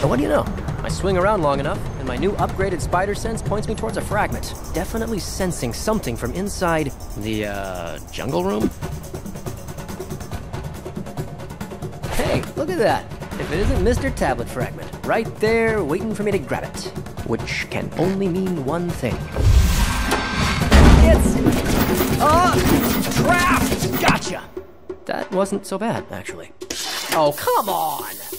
But what do you know? I swing around long enough, and my new upgraded spider sense points me towards a fragment. Definitely sensing something from inside the, uh, jungle room? Hey, look at that! If it isn't Mr. Tablet Fragment, right there waiting for me to grab it. Which can only mean one thing. It's. Uh, trapped! Gotcha! That wasn't so bad, actually. Oh, come on!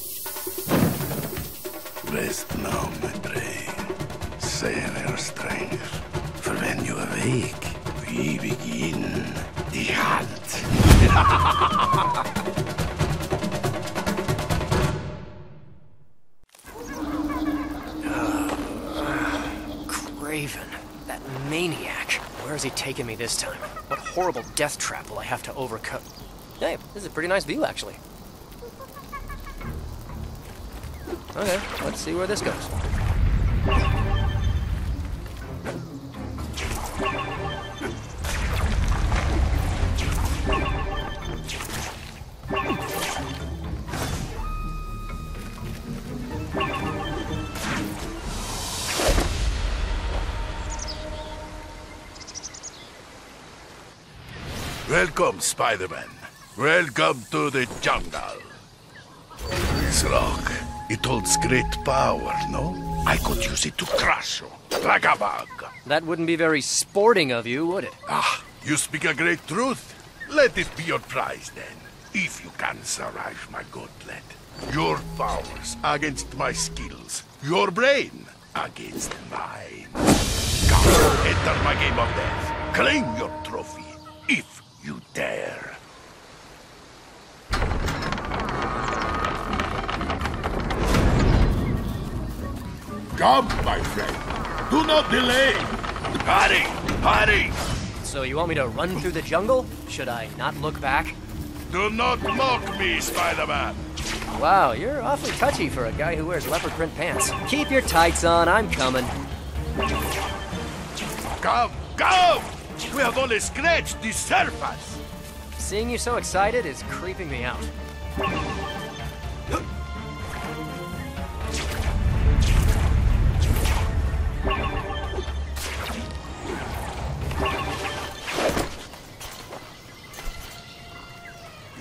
Rest now, my brain. Save your strength. For when you awake, we begin the hunt. Kraven. That maniac. Where is he taking me this time? What horrible death trap will I have to overcome? Hey, this is a pretty nice view, actually. Okay, let's see where this goes. Welcome, Spider-Man. Welcome to the jungle. Rock, it holds great power, no? I could use it to crush you, like a bug. That wouldn't be very sporting of you, would it? Ah, you speak a great truth. Let it be your prize, then. If you can survive my gauntlet. Your powers against my skills. Your brain against mine. Come, enter my game of death. Claim your trophy, if you dare. Come, my friend. Do not delay. Hurry, hurry. So you want me to run through the jungle? Should I not look back? Do not mock me, Spider-Man. Wow, you're awfully touchy for a guy who wears leopard print pants. Keep your tights on, I'm coming. Come, come! We have only scratched the surface. Seeing you so excited is creeping me out.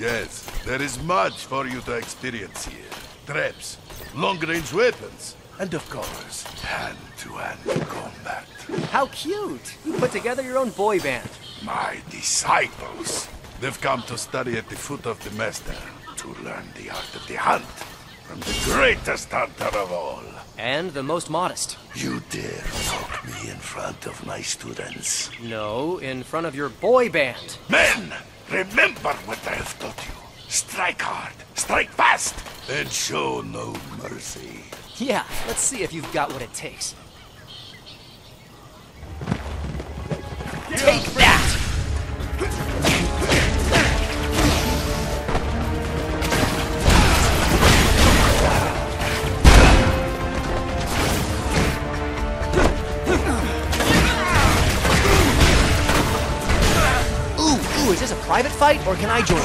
Yes, there is much for you to experience here. Traps, long-range weapons, and of course, hand-to-hand combat. How cute! You put together your own boy band. My disciples. They've come to study at the foot of the master to learn the art of the hunt from the greatest hunter of all. And the most modest. You dare mock me in front of my students. No, in front of your boy band. Men, remember what I have taught you. Strike hard, strike fast, and show no mercy. Yeah, let's see if you've got what it takes. Take private fight or can I join?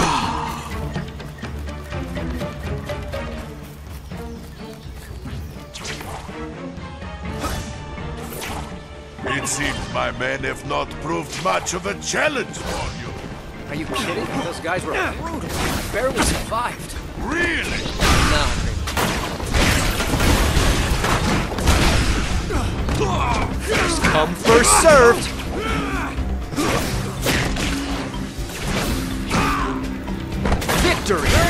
It seems my men have not proved much of a challenge for you. Are you kidding? Those guys were brutal. I barely survived. Really? No, First come, first served. Victory!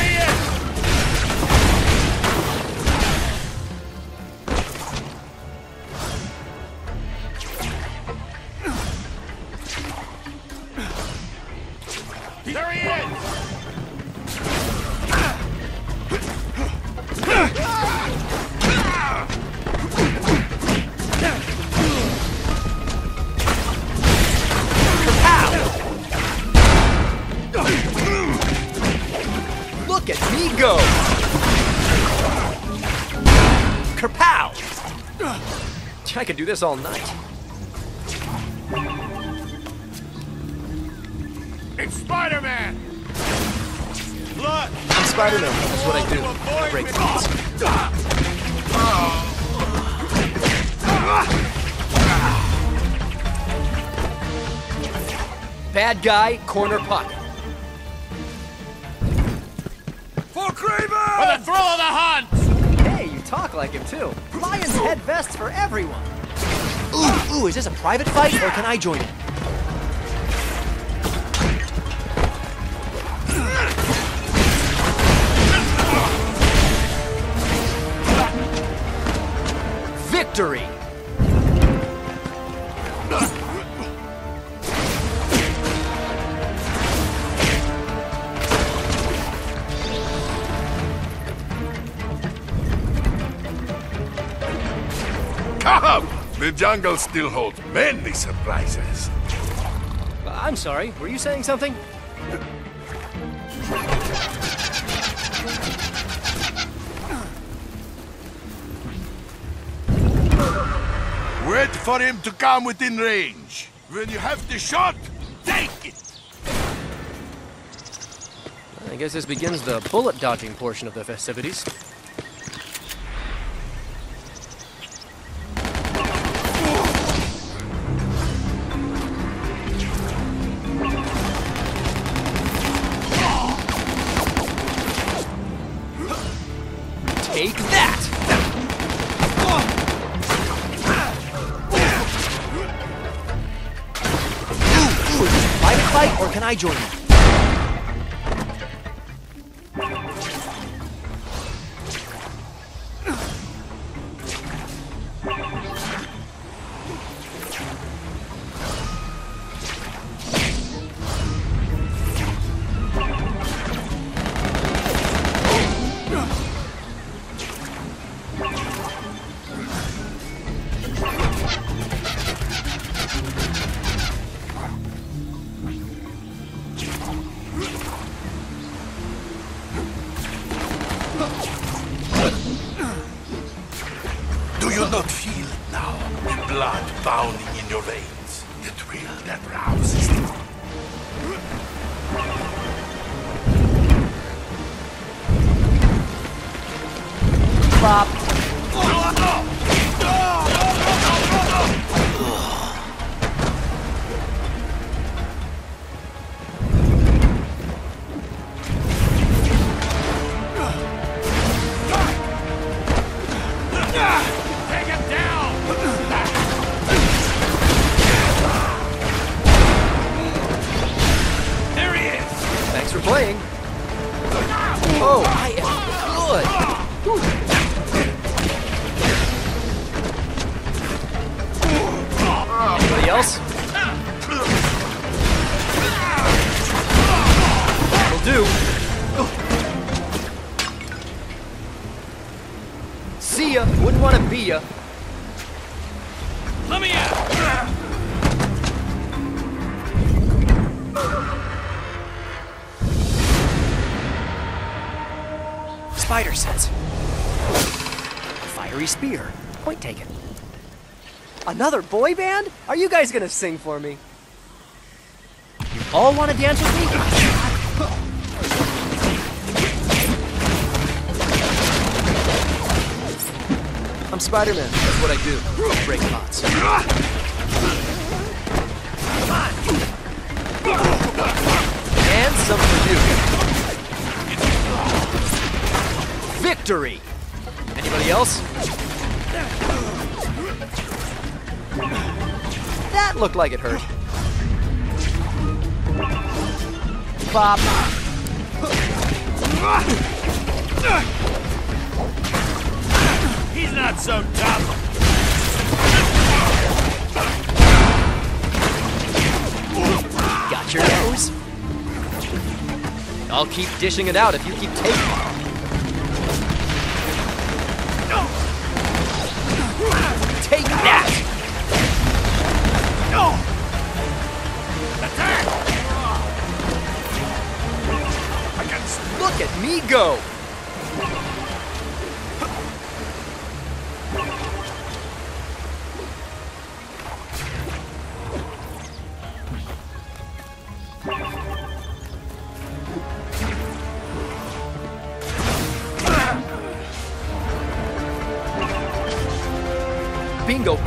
This all night. It's Spider-Man! Look! I'm Spider-Man. That's what I do. I break things. Bad guy, corner pocket. For Kraven! For the thrill of the hunt! Hey, you talk like him too. Lion's head vests for everyone. Ooh, ooh, is this a private fight or can I join it? Victory! The jungle still holds many surprises. I'm sorry, were you saying something? Wait for him to come within range. When you have the shot, take it! I guess this begins the bullet dodging portion of the festivities. Take that! This a fight or can I join you? Feel it now? The blood pounding in your veins. The thrill that rouses it. Bop. Playing. Oh, I am good. Anybody else? Will do. See ya. Wouldn't want to be ya. Let me out! Spider sense. Fiery spear. Point taken. Another boy band? Are you guys gonna sing for me? You all want to dance with me? I'm Spider-Man. That's what I do. Break pots. Victory! Anybody else? That looked like it hurt. Bop. He's not so tough! Got your nose. I'll keep dishing it out if you keep taking it.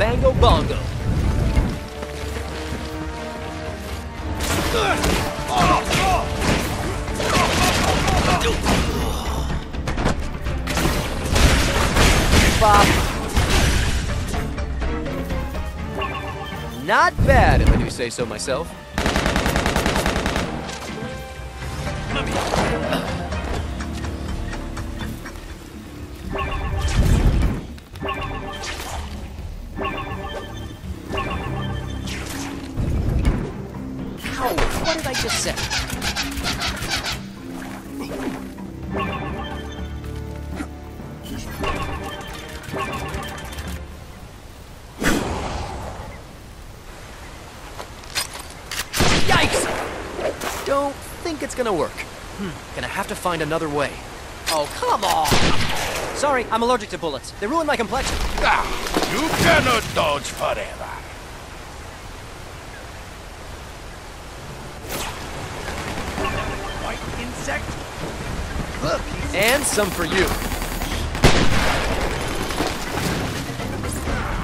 Bango, bongo. Bop. Not bad, if I do say so myself. I just say? Yikes! Don't think it's gonna work. Hmm, gonna have to find another way. Oh, come on! Sorry, I'm allergic to bullets. They ruin my complexion. Ah, you cannot dodge forever. White insect? Look, he's And some for you.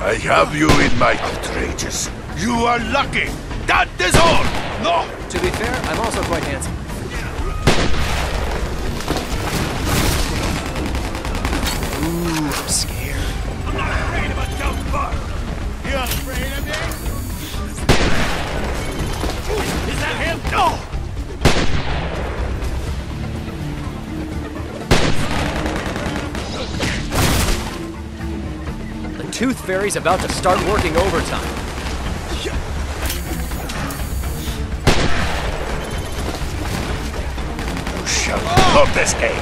I have you in my outrageous. You are lucky. That is all. No. To be fair, I'm also quite handsome. Ooh, I'm scared. I'm not afraid of a dumb bug. You afraid of me? Is that him? No! Tooth Fairy's about to start working overtime. You shall not escape.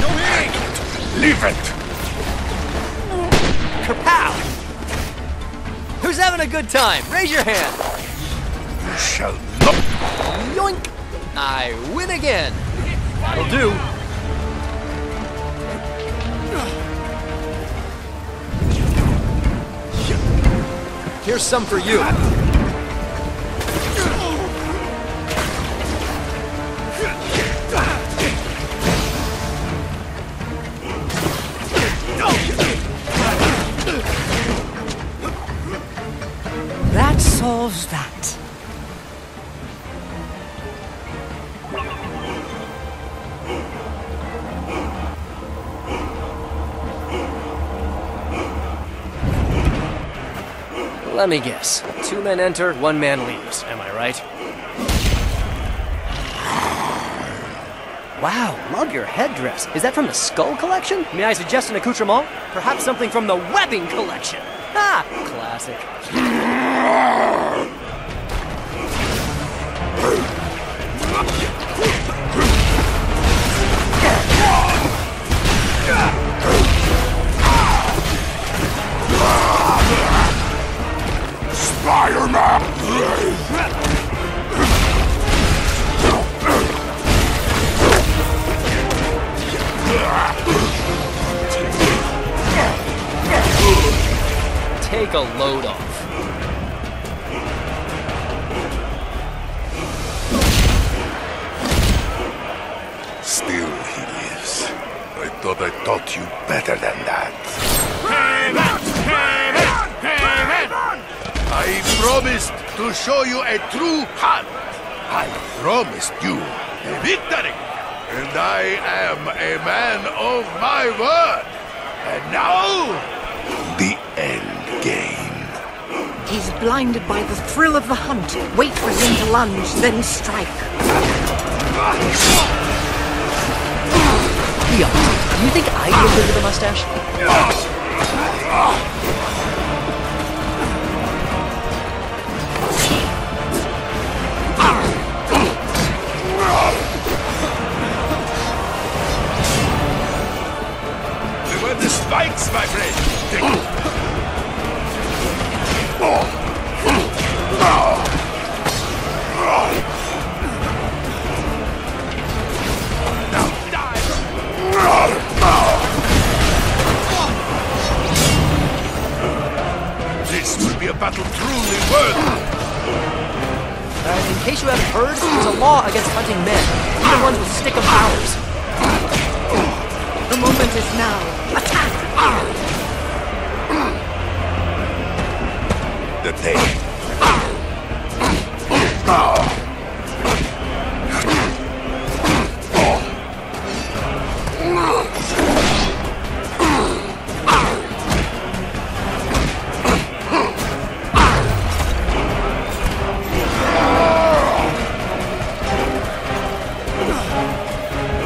No hitting! Leave it. Kapow! Who's having a good time? Raise your hand. You shall not. Yoink! I win again. That'll do. Here's some for you. Let me guess. Two men enter, one man leaves. Am I right? Wow, love your headdress. Is that from the Skull Collection? May I suggest an accoutrement? Perhaps something from the Webbing Collection. Ah, Classic. Spider-Man! Take a load off. Still he lives. I thought I taught you better than that. Promised to show you a true hunt. I promised you a victory. And I am a man of my word. And now, the end game. He's blinded by the thrill of the hunt. Wait for him to lunge, then strike. Be honest. Do you think I look good with a mustache? Where the spikes, my friend.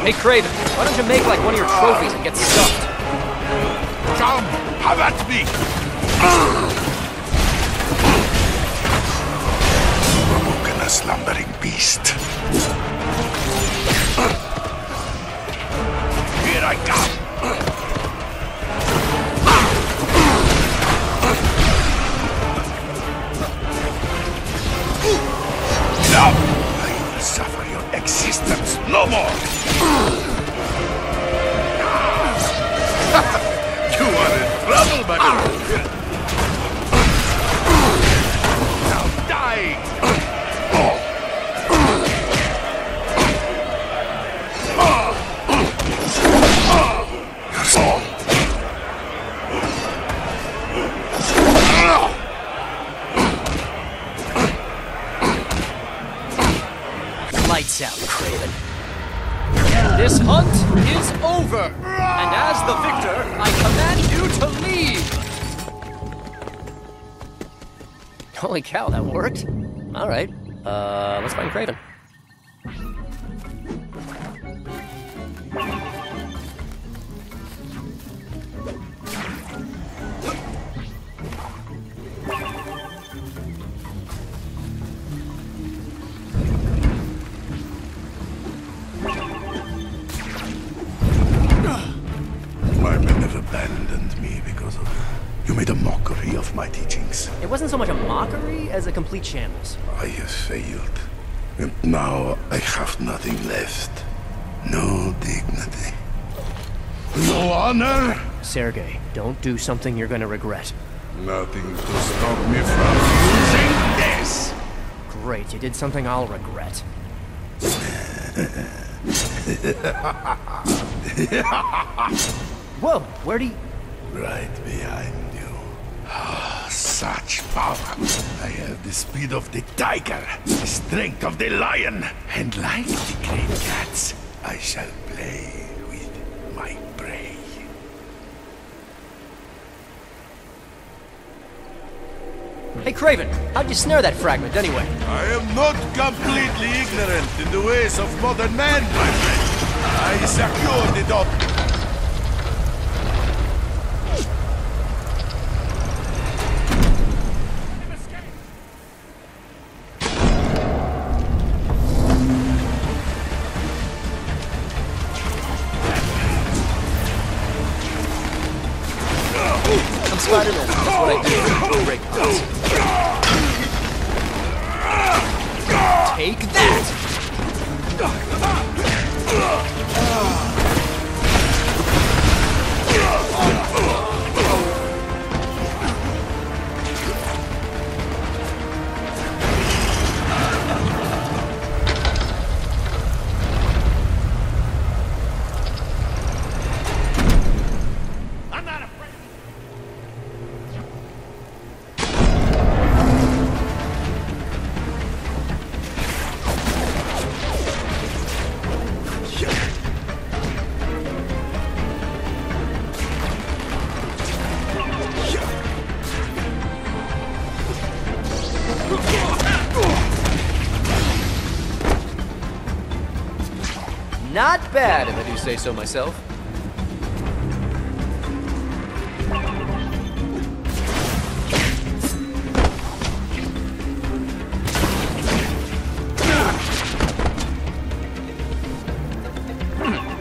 Hey, Kraven, why don't you make like one of your trophies and get stuffed? Come, have at me! Awoken a slumbering beast. Here I come! Now, I will suffer your existence no more! You are in trouble, buddy. This hunt is over. And as the victor, I command you to leave. Holy cow, that worked. All right. Uh, let's find Kraven. It wasn't so much a mockery as a complete shambles. I have failed. And now I have nothing left. No dignity. No honor. Sergei, don't do something you're gonna regret. Nothing to stop me from using this. Great, you did something I'll regret. Whoa, where do you... Right behind you. Such power. I have the speed of the tiger, the strength of the lion, and like the great cats, I shall play with my prey. Hey, Kraven, how'd you snare that fragment anyway? I am not completely ignorant in the ways of modern man, my friend. I secured it up. Bad, if I do say so myself.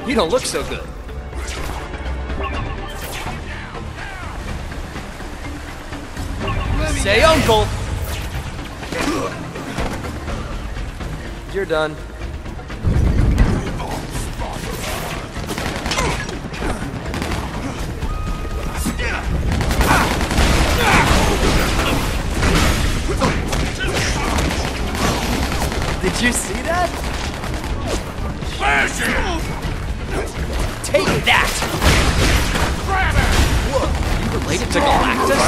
You don't look so good. Say uncle! You're done. Did you see that? Take that! Whoa, you related to Galactus?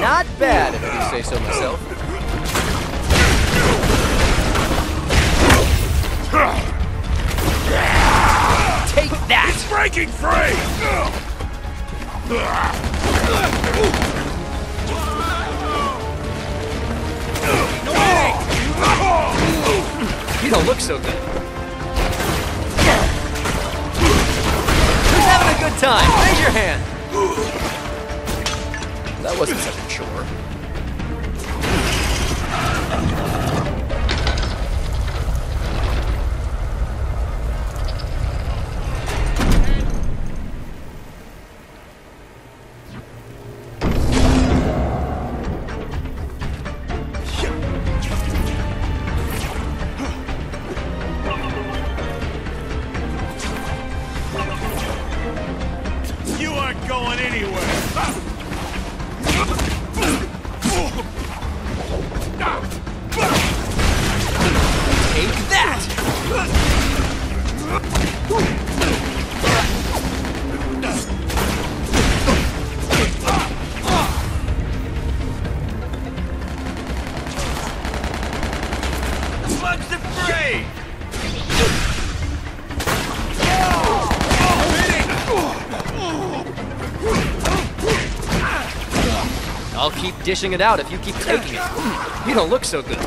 Not bad, if do say so myself. Take that! Breaking free! You don't look so good. Who's having a good time? Raise your hand. That wasn't such a chore. Dishing it out if you keep taking it. You don't look so good.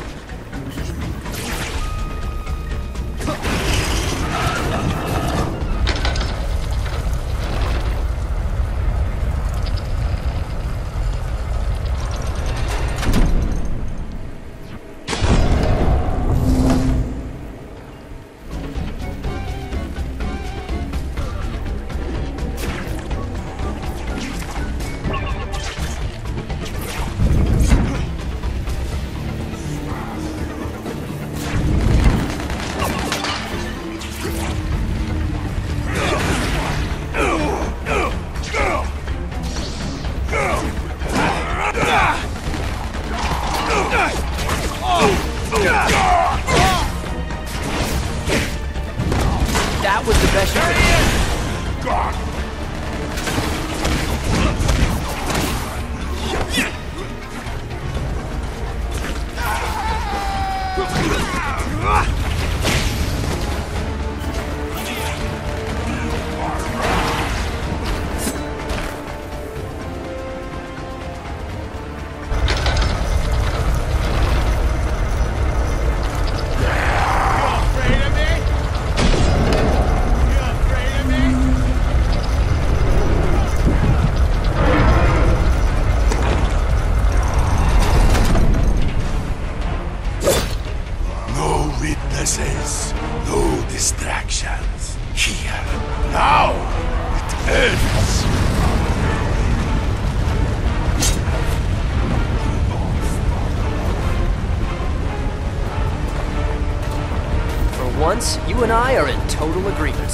Once, you and I are in total agreement.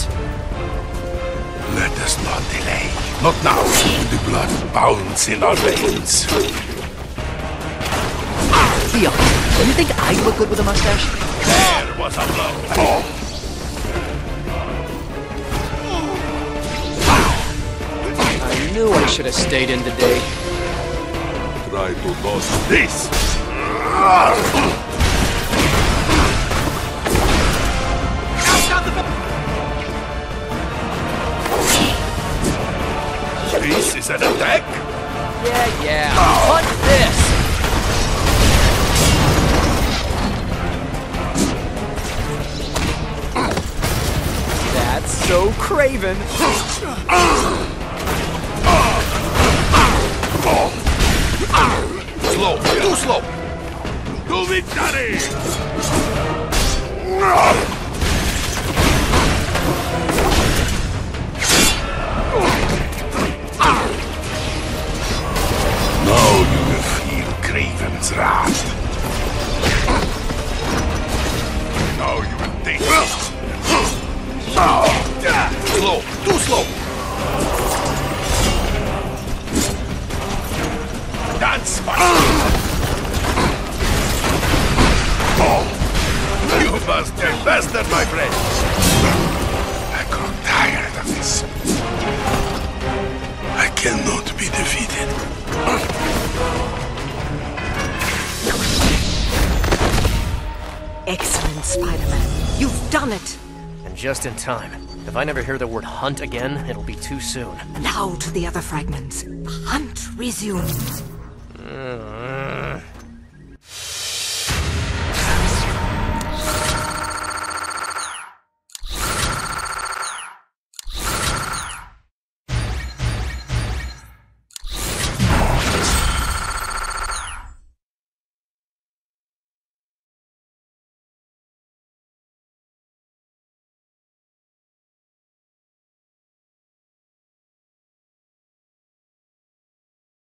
Let us not delay. Not now. The blood bounds in our veins. Leon, do you think I look good with a mustache? There was a blow. I knew I should have stayed in today. Try to dodge this. Is an attack? Yeah, yeah. Oh. Hunt this! That's so craven. Slow, too slow. To victory! Wrath. Now you will take. Slow, too slow. That's fine. Oh, you must be faster, my friend. I grow tired of this. I cannot. Done it. And just in time. If I never hear the word hunt again, it'll be too soon. Now to the other fragments. The hunt resumes. Uh,